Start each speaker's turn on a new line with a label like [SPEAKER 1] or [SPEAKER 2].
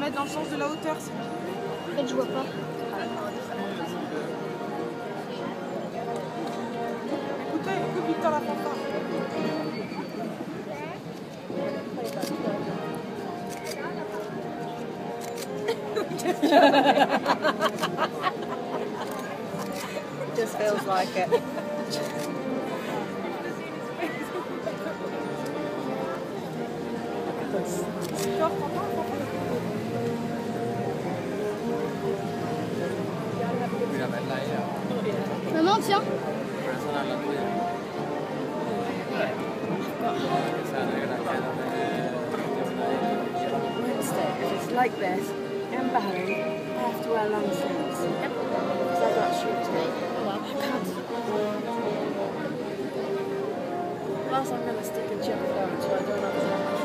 [SPEAKER 1] mettre dans le sens de la hauteur.
[SPEAKER 2] En fait, je vois pas.
[SPEAKER 1] Écoutez, écoute Victor la fanfare.
[SPEAKER 3] Just feels like it.
[SPEAKER 4] La
[SPEAKER 3] Wednesday, if it's like this, in Bahrain, I have to wear long sleeves. Because I got shooting. Oh, I can't. Plus, I'm going to stick a chip down so I don't have to stuff back.